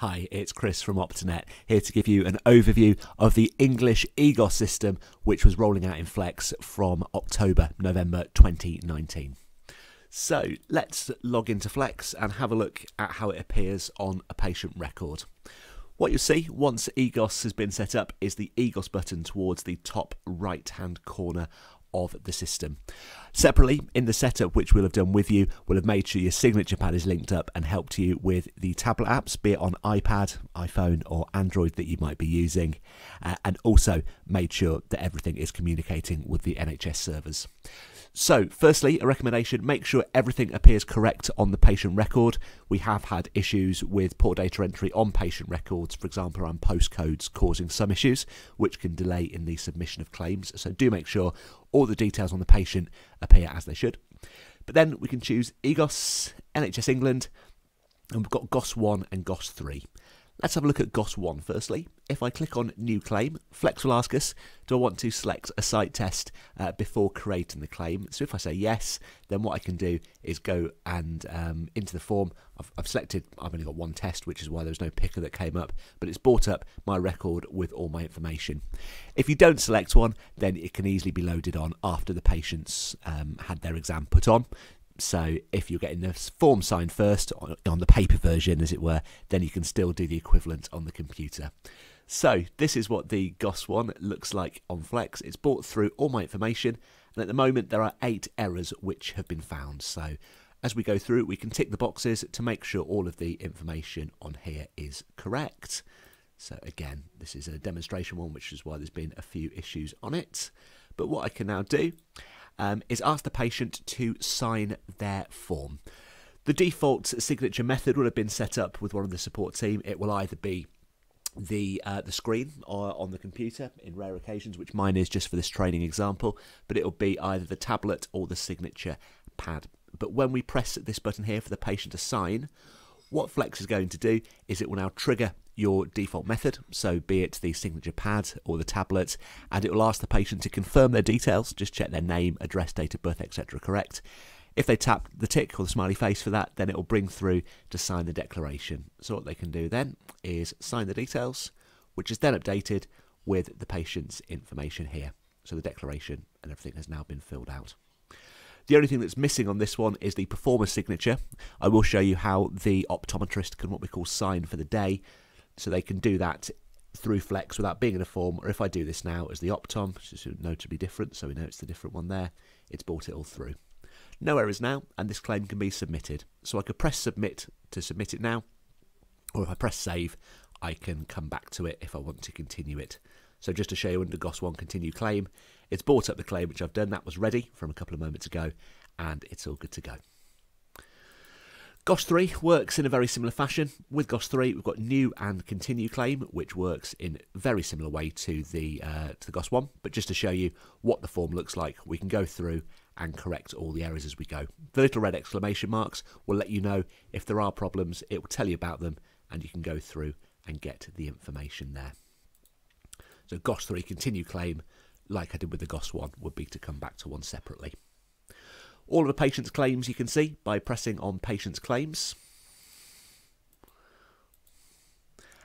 Hi, it's Chris from Optinet, here to give you an overview of the English EGOS system, which was rolling out in Flex from October, November 2019. So let's log into Flex and have a look at how it appears on a patient record. What you'll see once EGOS has been set up is the EGOS button towards the top right hand corner of the system. Separately, in the setup which we'll have done with you, we'll have made sure your signature pad is linked up and helped you with the tablet apps, be it on iPad, iPhone, or Android that you might be using, uh, and also made sure that everything is communicating with the NHS servers. So, firstly, a recommendation make sure everything appears correct on the patient record. We have had issues with poor data entry on patient records, for example, around postcodes causing some issues, which can delay in the submission of claims. So, do make sure all the details on the patient appear as they should. But then we can choose EGOS, NHS England, and we've got GOS1 and GOS3. Let's have a look at GOS1 firstly. If I click on New Claim, Flex will ask us, do I want to select a sight test uh, before creating the claim? So if I say yes, then what I can do is go and um, into the form. I've, I've, selected, I've only got one test, which is why there's no picker that came up, but it's brought up my record with all my information. If you don't select one, then it can easily be loaded on after the patients um, had their exam put on. So if you're getting the form signed first on the paper version, as it were, then you can still do the equivalent on the computer. So this is what the GOS one looks like on Flex. It's brought through all my information, and at the moment there are eight errors which have been found. So as we go through, we can tick the boxes to make sure all of the information on here is correct. So again, this is a demonstration one, which is why there's been a few issues on it. But what I can now do um, is ask the patient to sign their form. The default signature method will have been set up with one of the support team. It will either be the uh, the screen or on the computer in rare occasions, which mine is just for this training example, but it will be either the tablet or the signature pad. But when we press this button here for the patient to sign, what Flex is going to do is it will now trigger your default method, so be it the signature pad or the tablet, and it will ask the patient to confirm their details, just check their name, address, date of birth, etc. correct. If they tap the tick or the smiley face for that, then it will bring through to sign the declaration. So what they can do then is sign the details, which is then updated with the patient's information here. So the declaration and everything has now been filled out. The only thing that's missing on this one is the performer signature. I will show you how the optometrist can what we call sign for the day so they can do that through Flex without being in a form. Or if I do this now as the Optom, which is notably different, so we know it's the different one there, it's brought it all through. No errors now, and this claim can be submitted. So I could press submit to submit it now, or if I press save, I can come back to it if I want to continue it. So just to show you under GOS1 continue claim, it's brought up the claim which I've done. That was ready from a couple of moments ago, and it's all good to go. GOS 3 works in a very similar fashion. With GOS 3, we've got new and continue claim, which works in very similar way to the uh, to the GOS 1. But just to show you what the form looks like, we can go through and correct all the errors as we go. The little red exclamation marks will let you know if there are problems. It will tell you about them, and you can go through and get the information there. So GOS 3 continue claim, like I did with the GOS 1, would be to come back to one separately. All of the patient's claims you can see by pressing on patient's claims.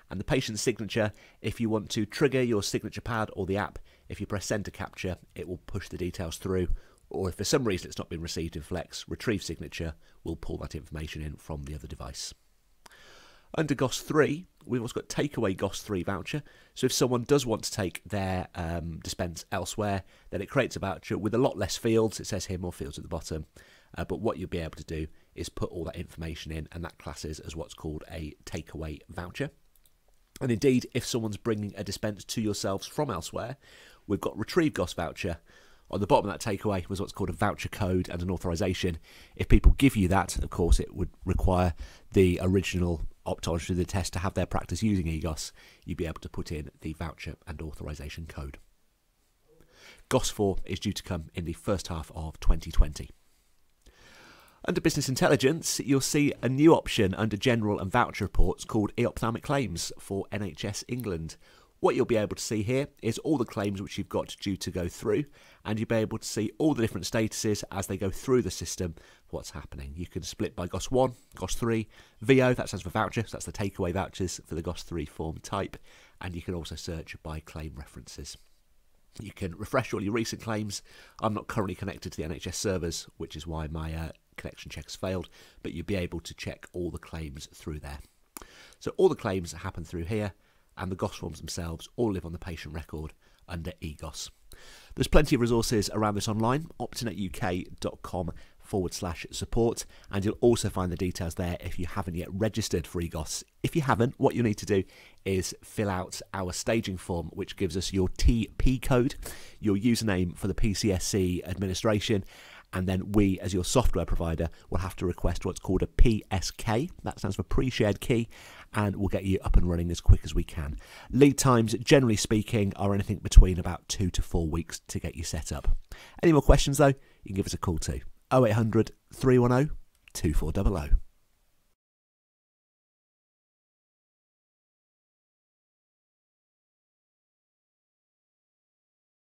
And the patient's signature, if you want to trigger your signature pad or the app, if you press send to capture, it will push the details through. Or if for some reason it's not been received in Flex, retrieve signature will pull that information in from the other device. Under GOS 3, we've also got takeaway GOS 3 voucher. So if someone does want to take their um, dispense elsewhere, then it creates a voucher with a lot less fields. It says here more fields at the bottom. Uh, but what you'll be able to do is put all that information in, and that classes as what's called a takeaway voucher. And indeed, if someone's bringing a dispense to yourselves from elsewhere, we've got retrieve GOS voucher. On the bottom of that takeaway was what's called a voucher code and an authorization. If people give you that, of course, it would require the original optometry the test to have their practice using EGOS, you'd be able to put in the voucher and authorization code. GOS4 is due to come in the first half of 2020. Under Business Intelligence, you'll see a new option under General and Voucher Reports called e-ophthalmic Claims for NHS England. What you'll be able to see here is all the claims which you've got due to go through, and you'll be able to see all the different statuses as they go through the system, what's happening. You can split by GOS1, GOS3, VO, that stands for voucher, so that's the takeaway vouchers for the GOS3 form type, and you can also search by claim references. You can refresh all your recent claims. I'm not currently connected to the NHS servers, which is why my uh, connection check has failed, but you'll be able to check all the claims through there. So all the claims happen through here, and the GOS forms themselves all live on the patient record under EGOS. There's plenty of resources around this online, optinetuk.com forward slash support, and you'll also find the details there if you haven't yet registered for EGOS. If you haven't, what you need to do is fill out our staging form, which gives us your TP code, your username for the PCSE administration, and then we, as your software provider, will have to request what's called a PSK. That stands for pre shared key, and we'll get you up and running as quick as we can. Lead times, generally speaking, are anything between about two to four weeks to get you set up. Any more questions, though, you can give us a call too. 0800 310 2400.